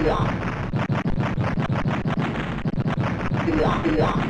对呀对呀对呀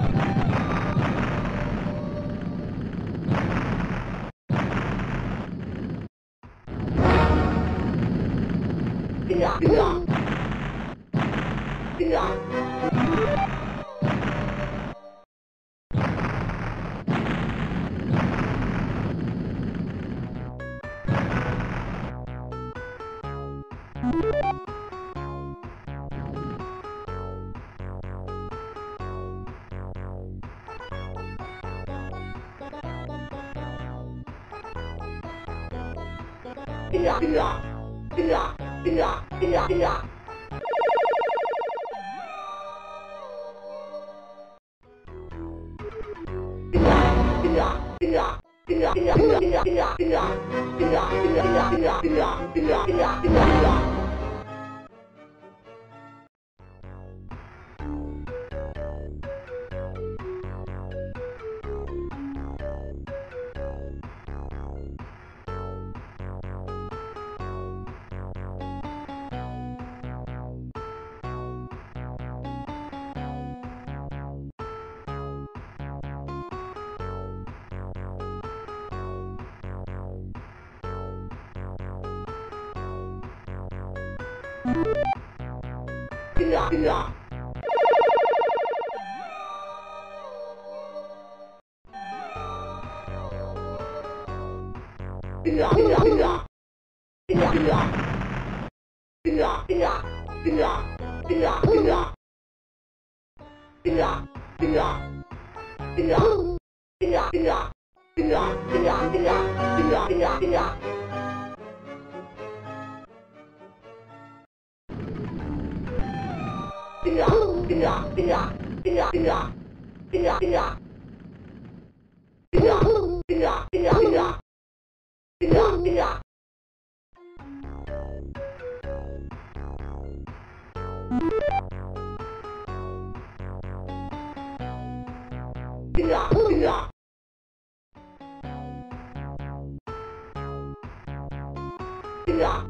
わ。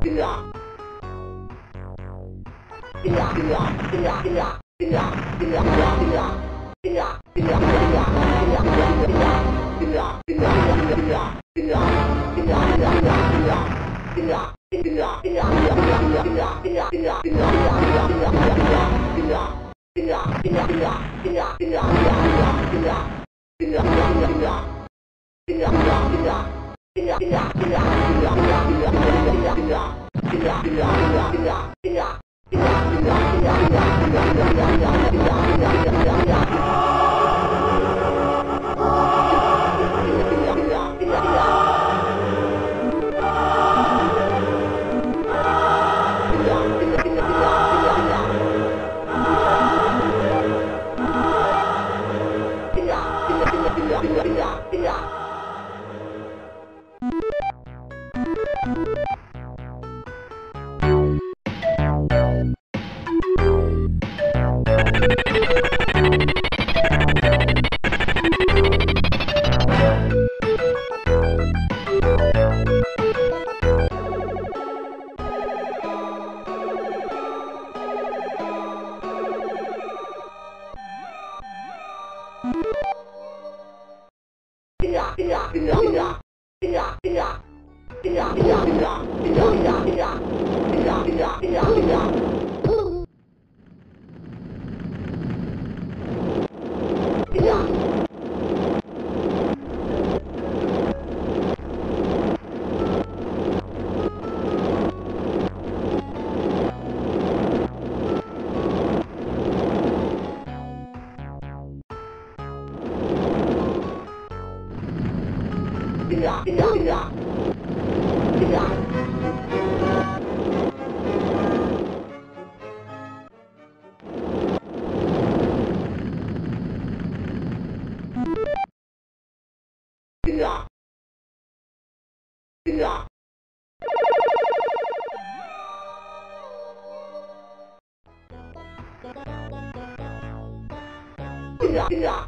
うわうわうわうわ Yeah.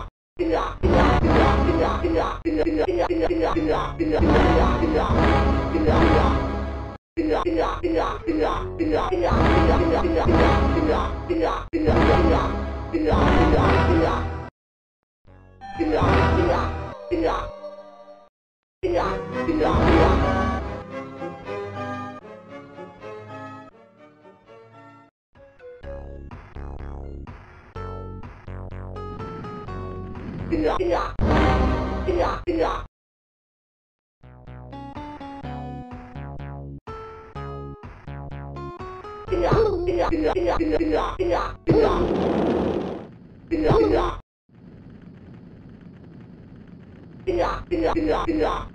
yeah.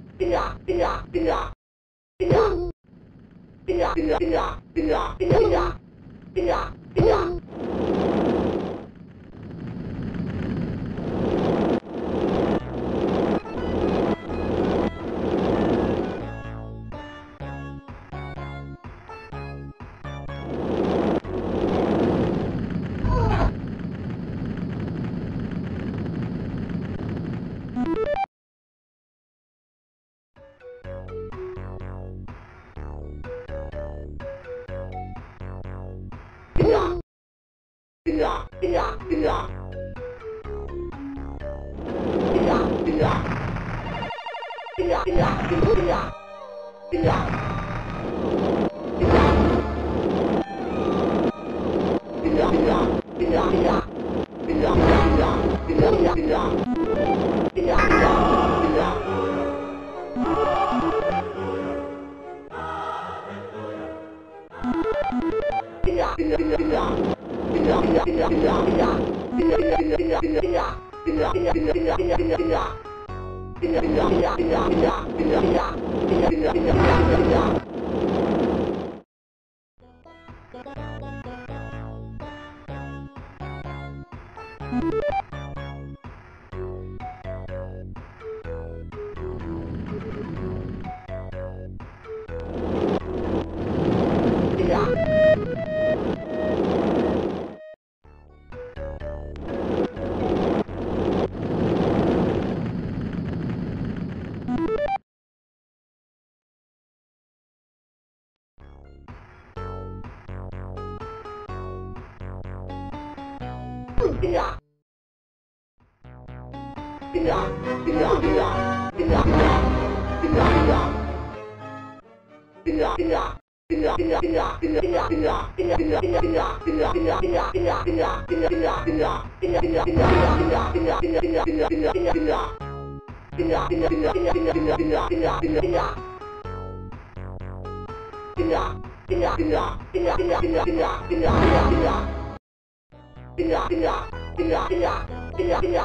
Yeah.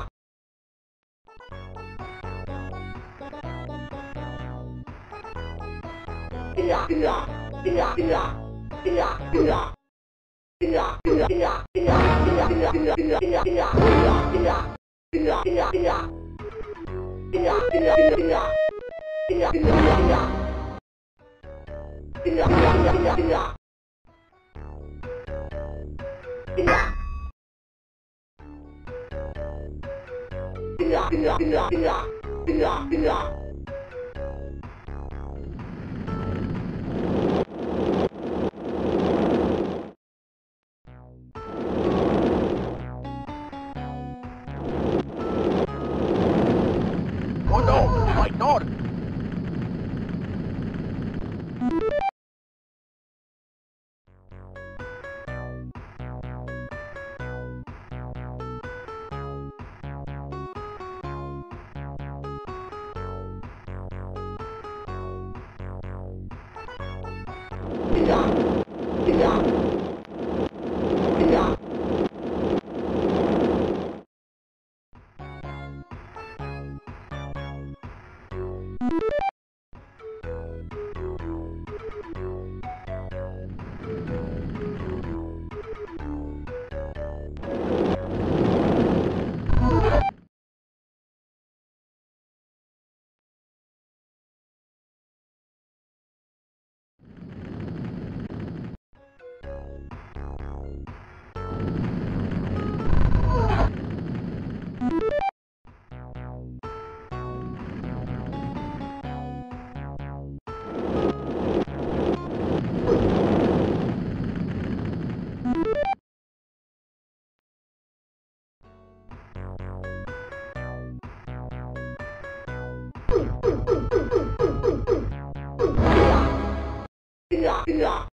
Yeah. 欲啊欲啊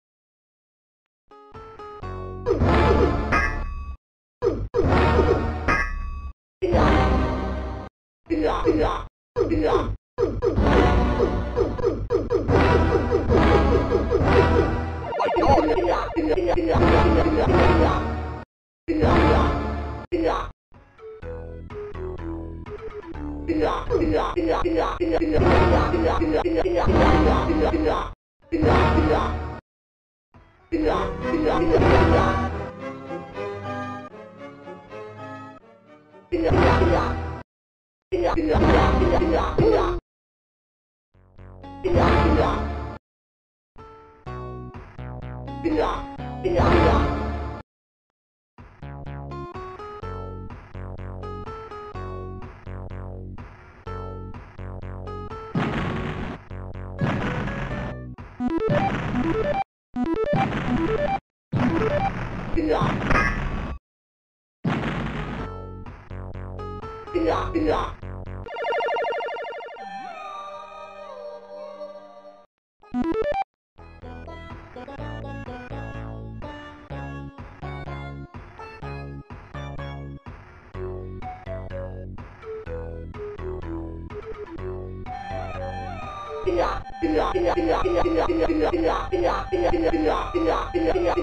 Yeah.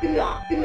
Yeah.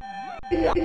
Yeah.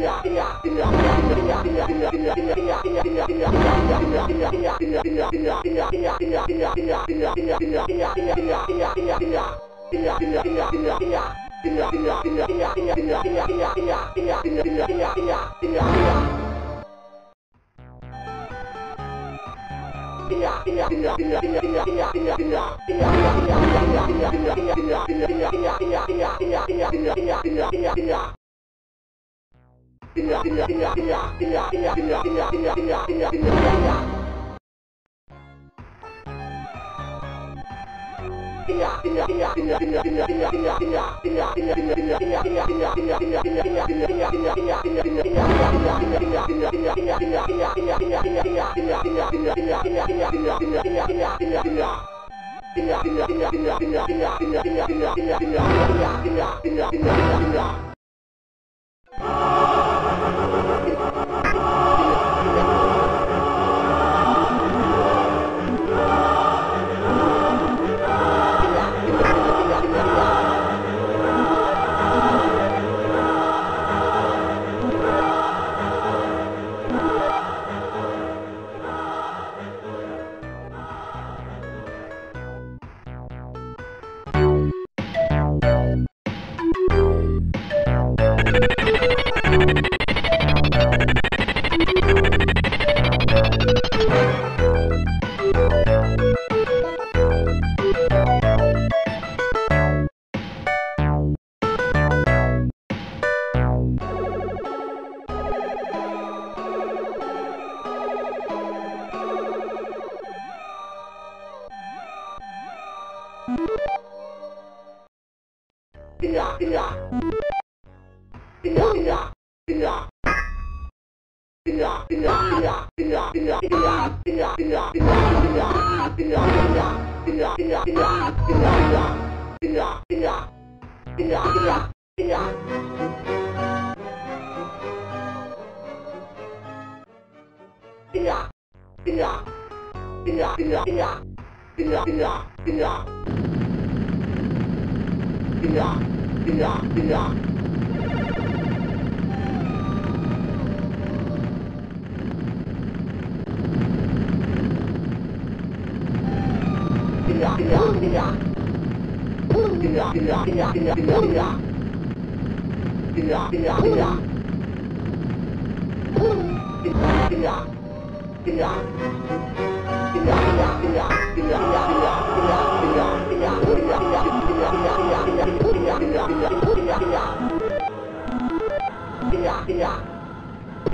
Ah! Ha ha ha ha!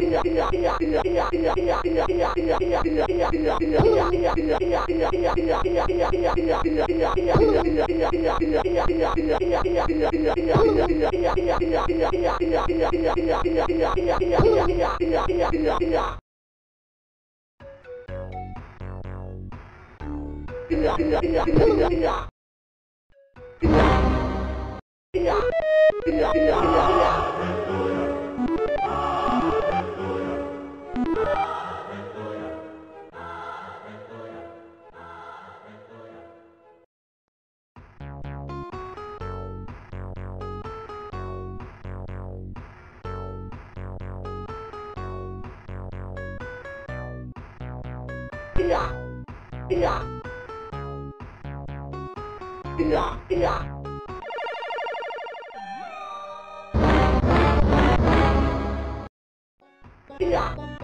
Yeah. わうわう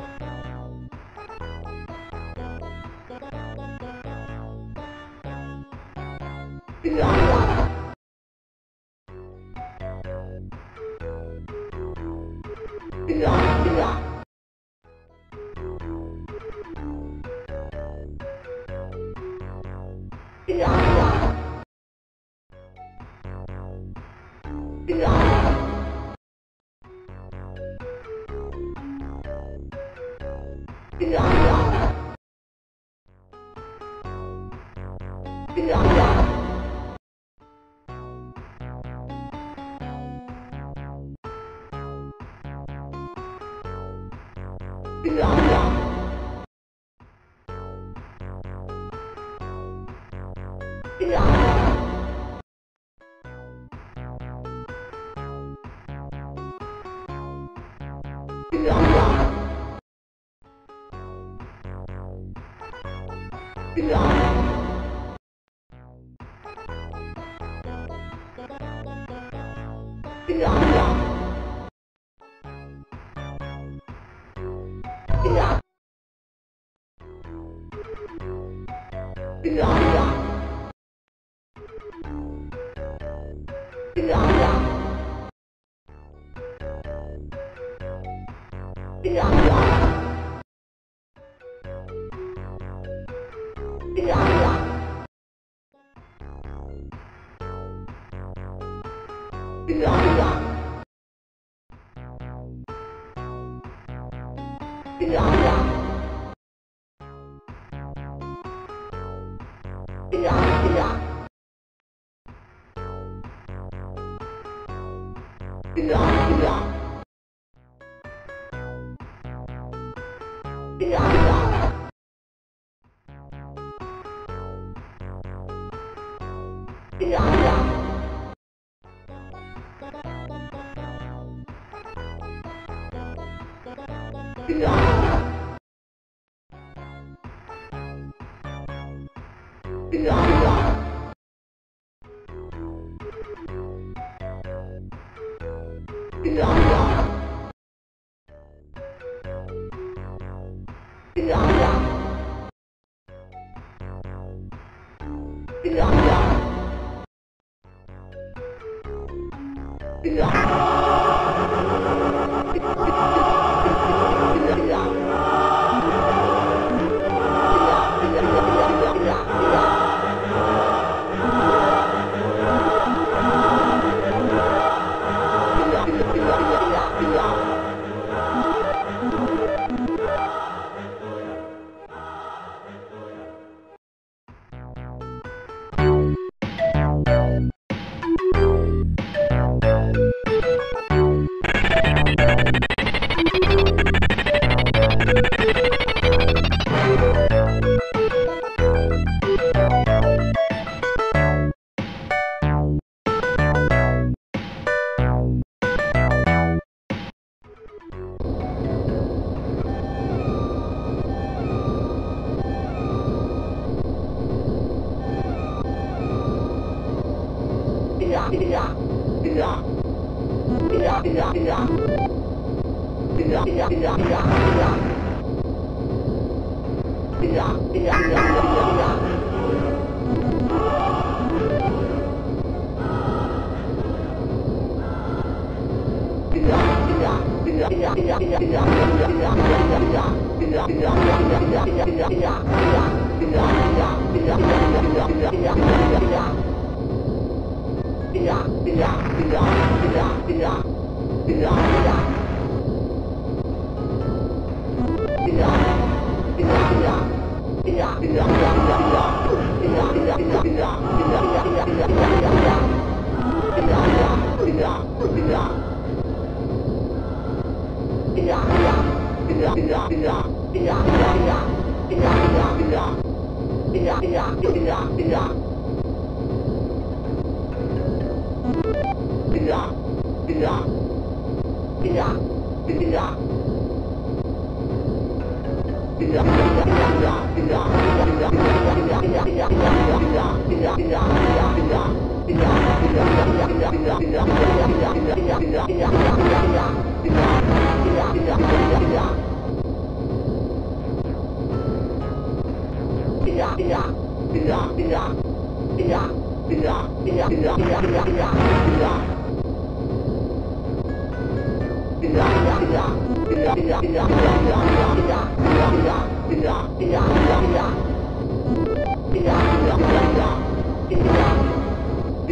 欲啊欲啊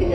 Yeah.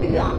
Yeah.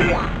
Yeah.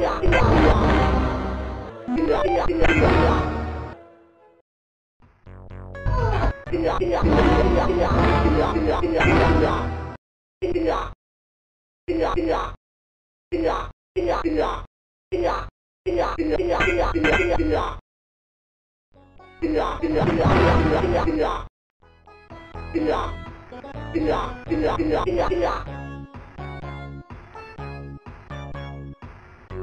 Yeah.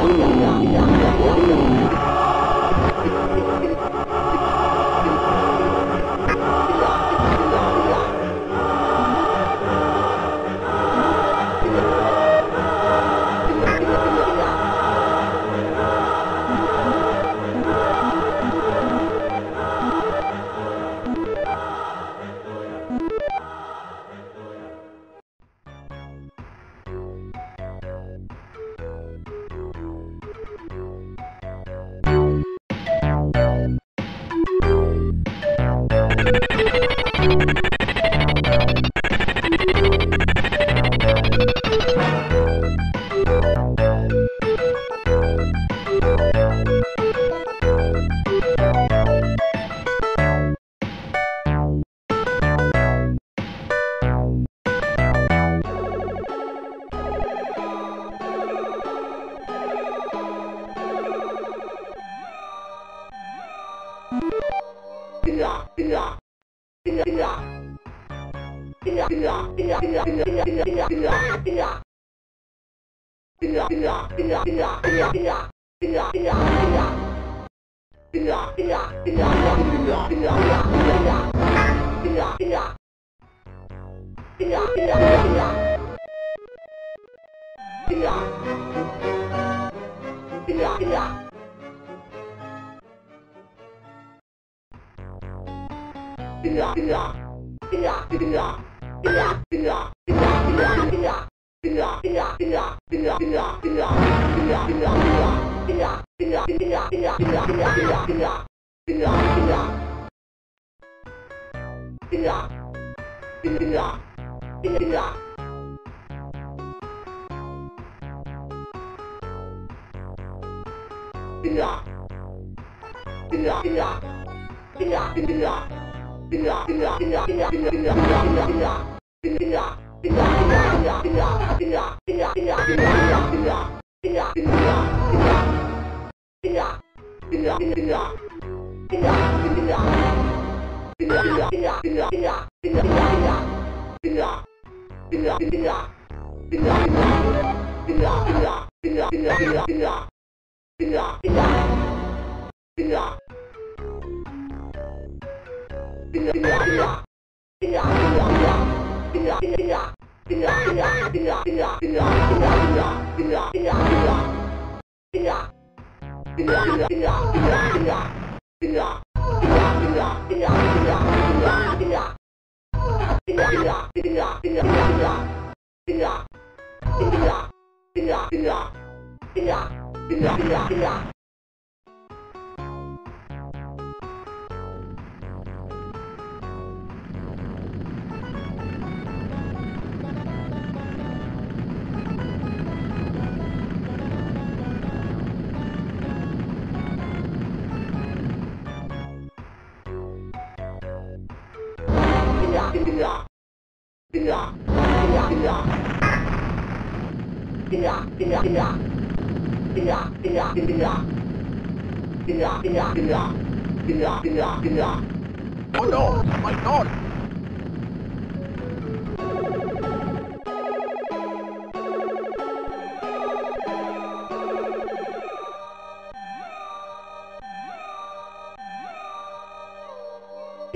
Oh,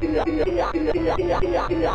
Yeah.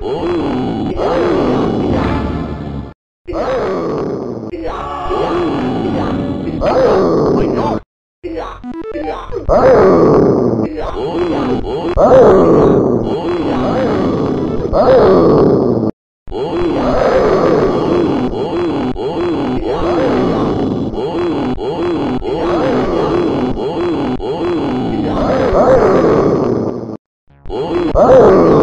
Oh! Oh.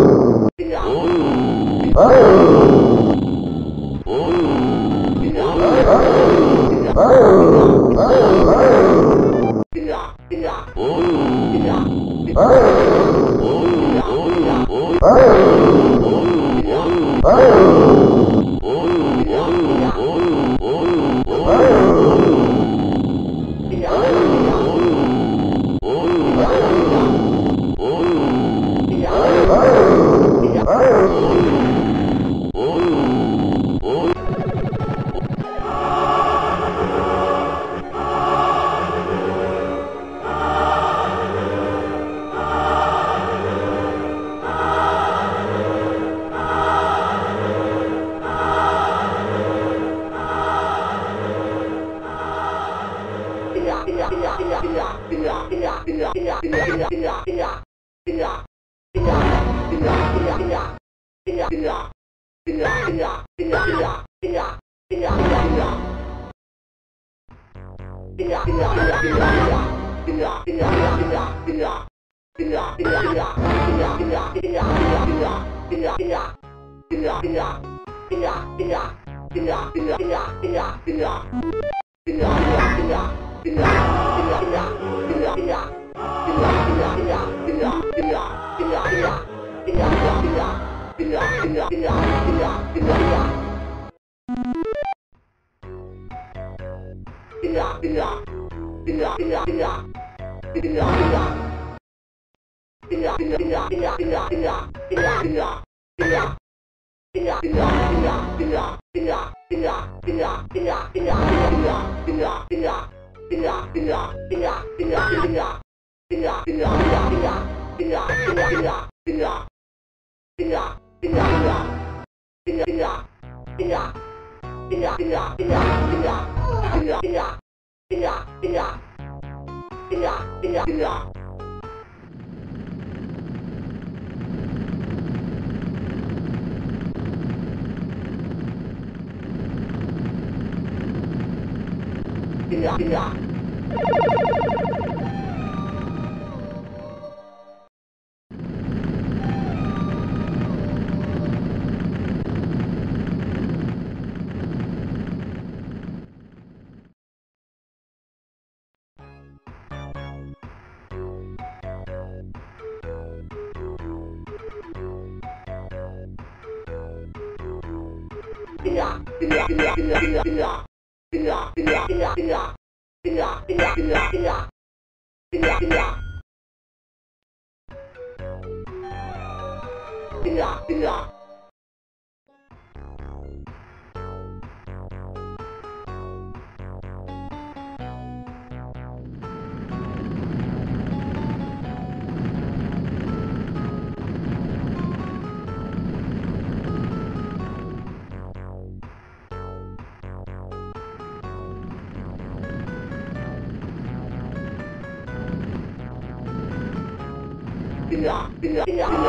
哥哥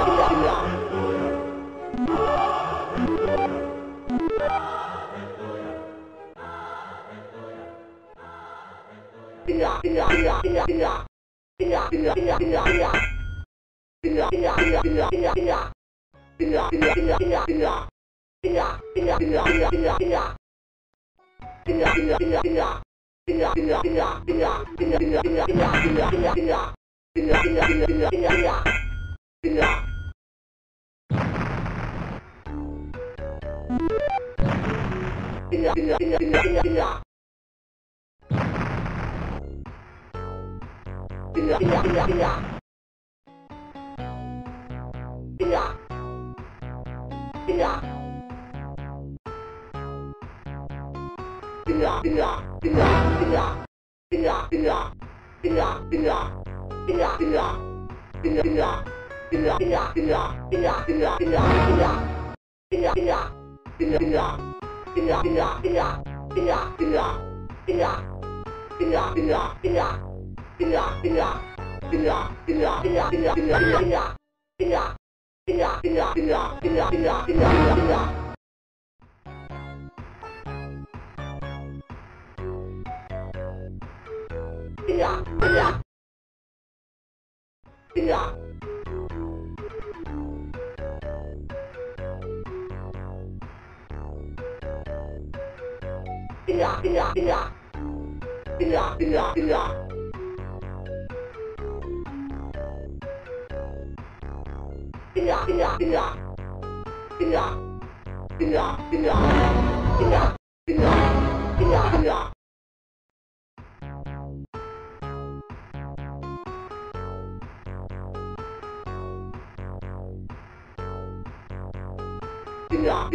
Yeah. Yeah.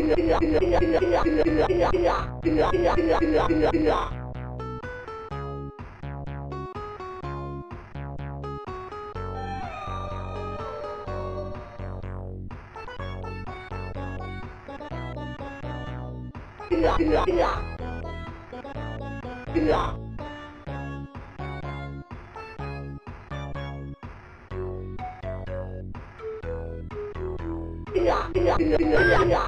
Yeah.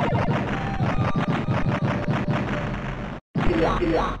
对啊啊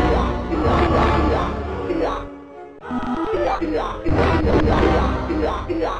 Yeah.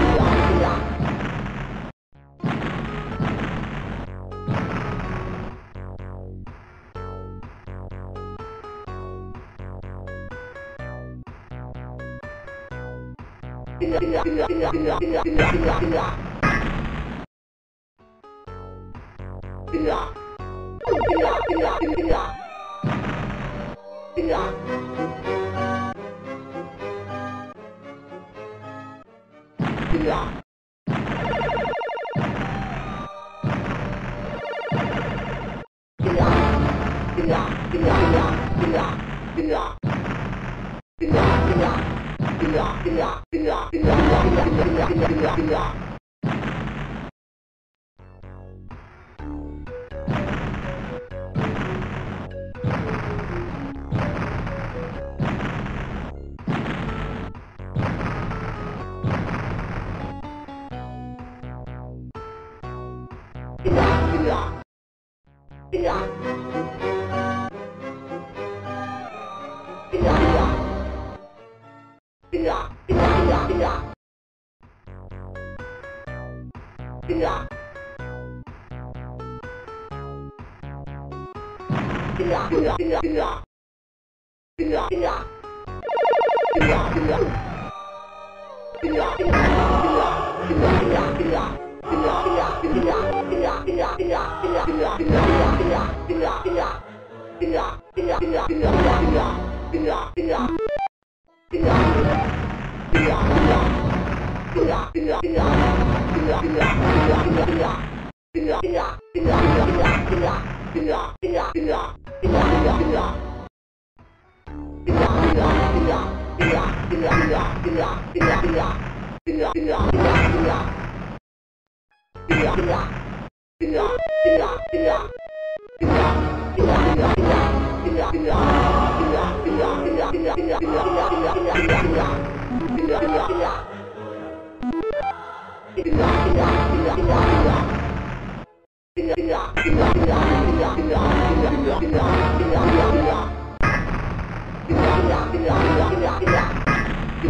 Yeah.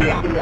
Yeah.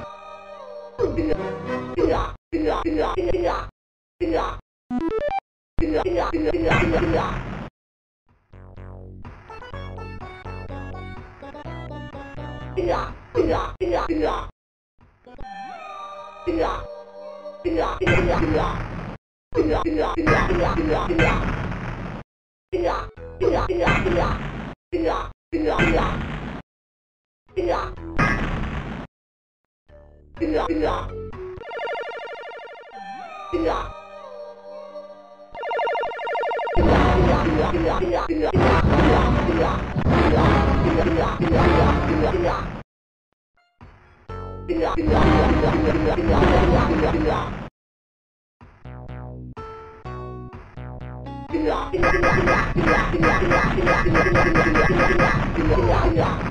Yeah. 으아 으아 으아 Yeah.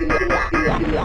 Yeah.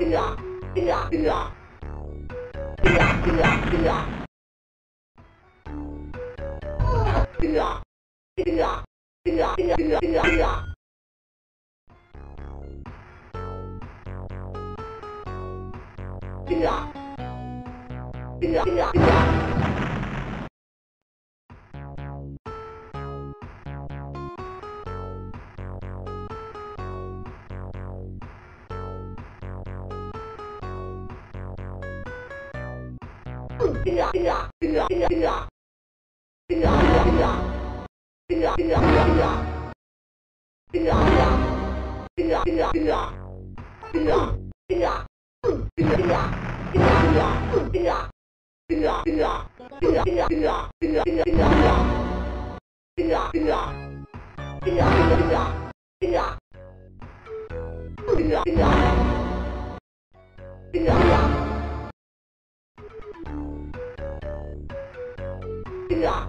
Yeah. Yeah. Yeah.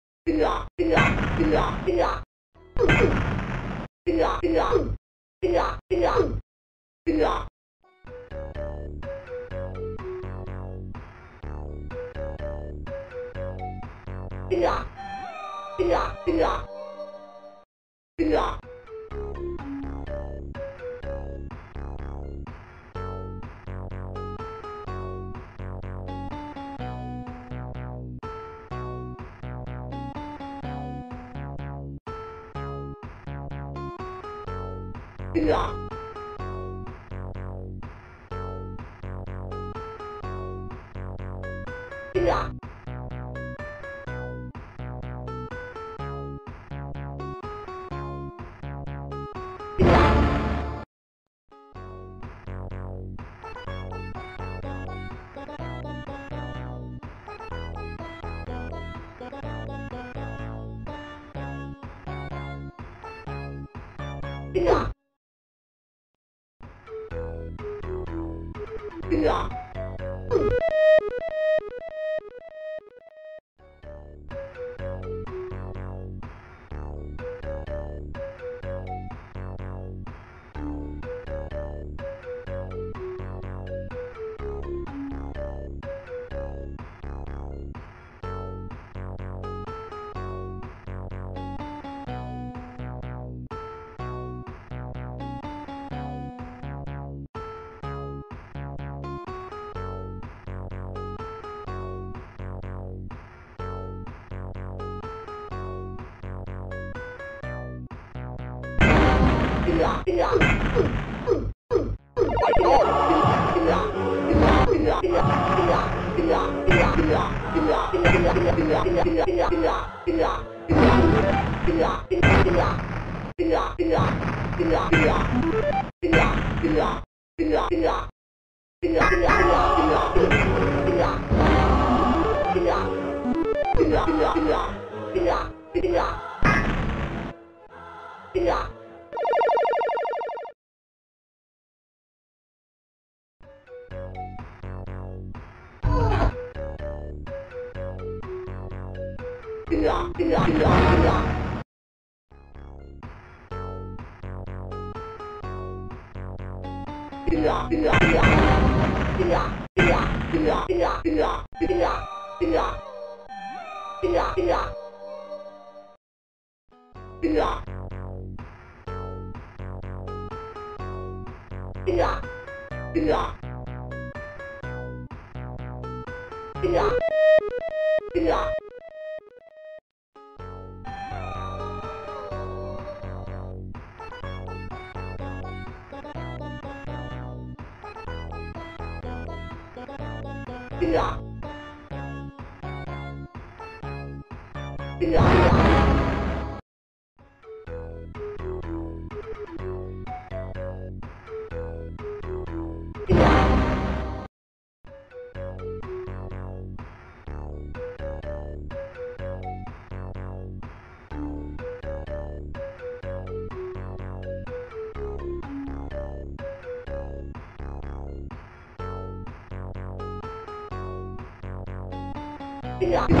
呀呀呀呀！呀呀呀呀呀呀！呀呀呀呀呀！うわうわ Yeah. Yeah.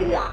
Yeah.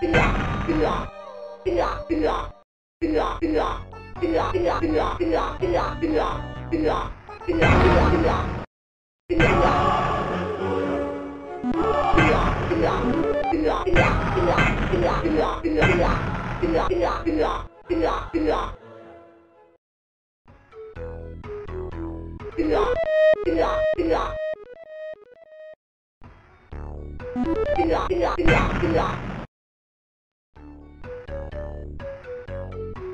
Yeah.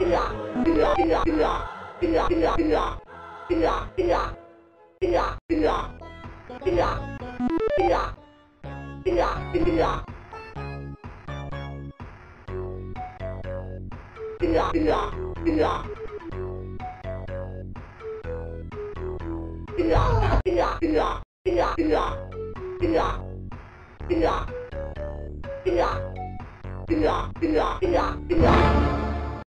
Yeah.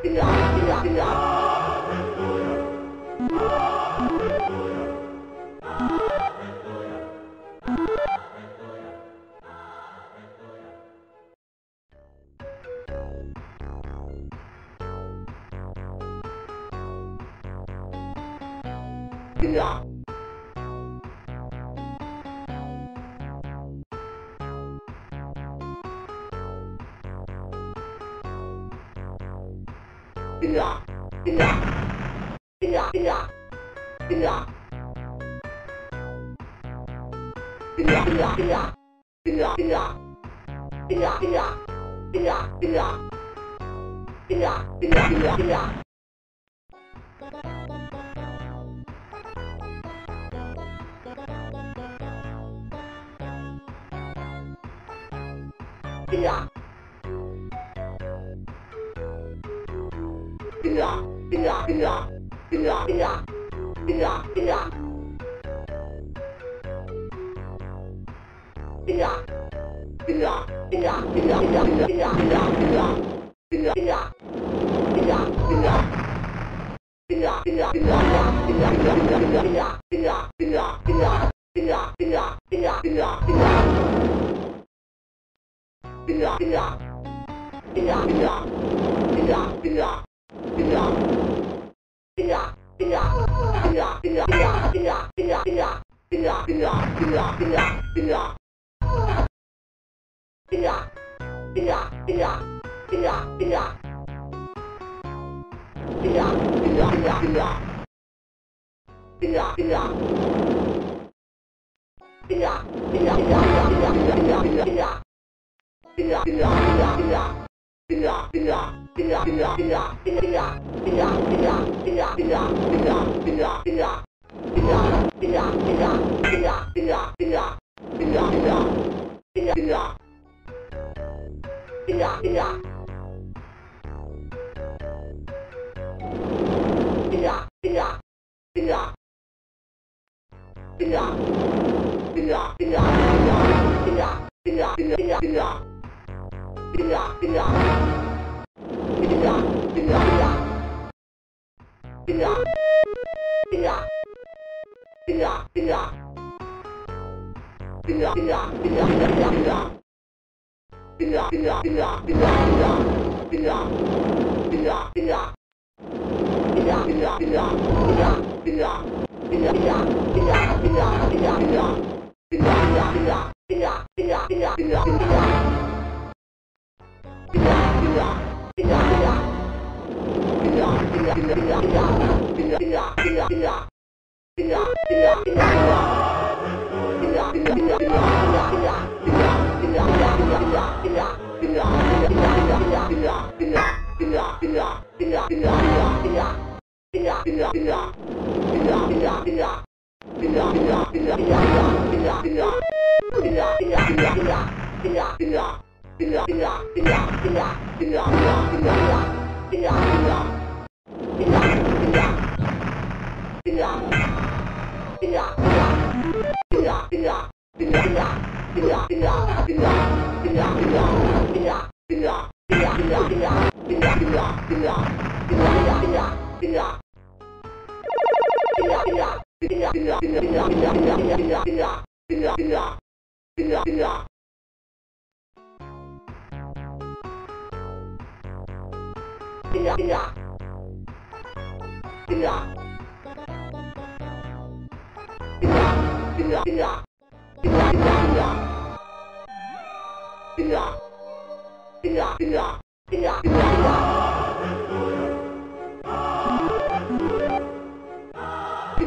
啊啊啊啊啊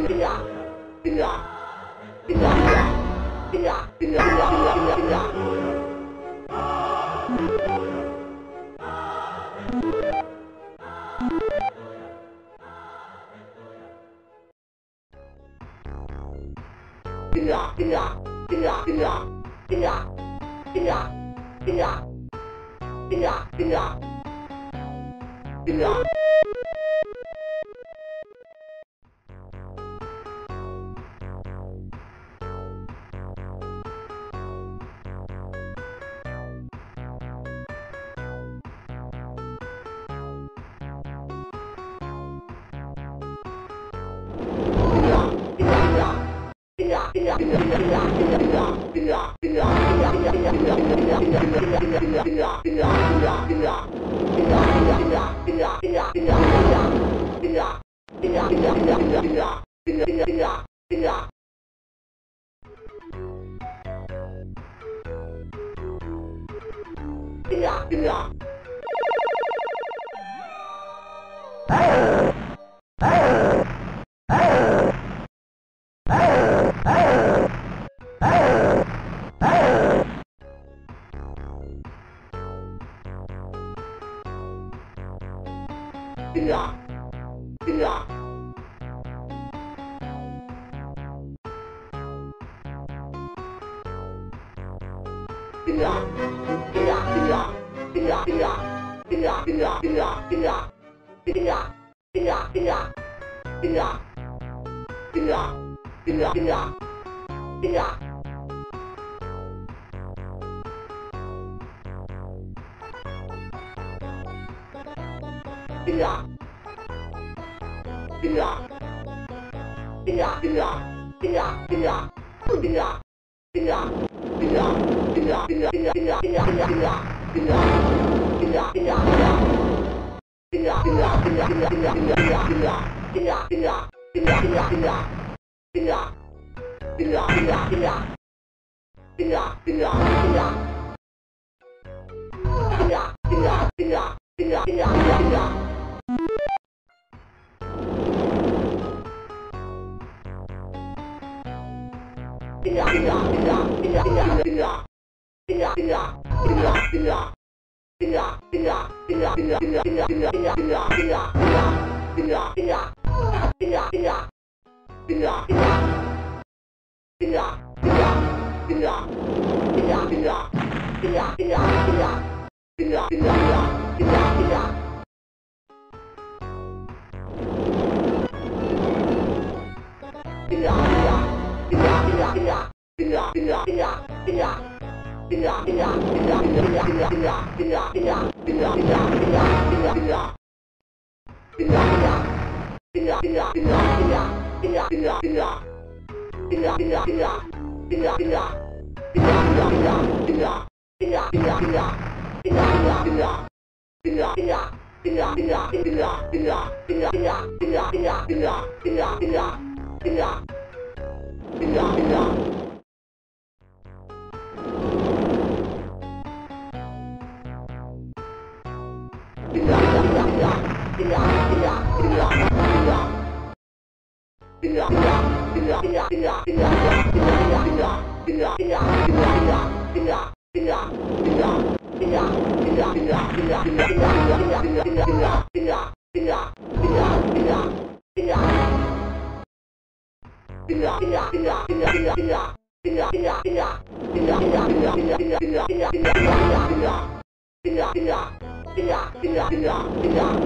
Yeah.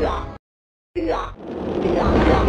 Yeah, yeah.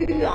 Yeah.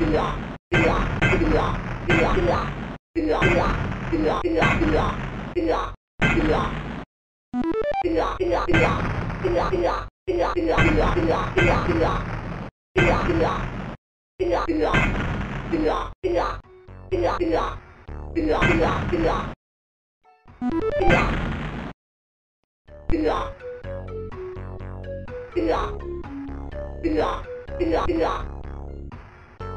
Yeah.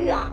Yeah.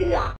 Yeah.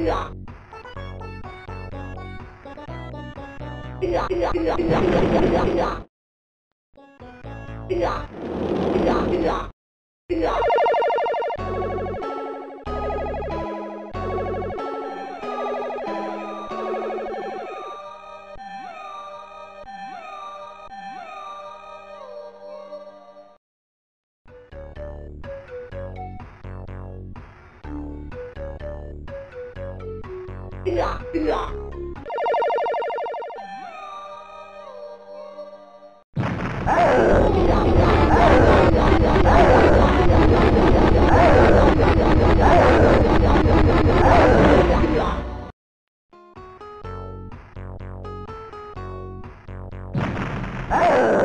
Yeah. Oh!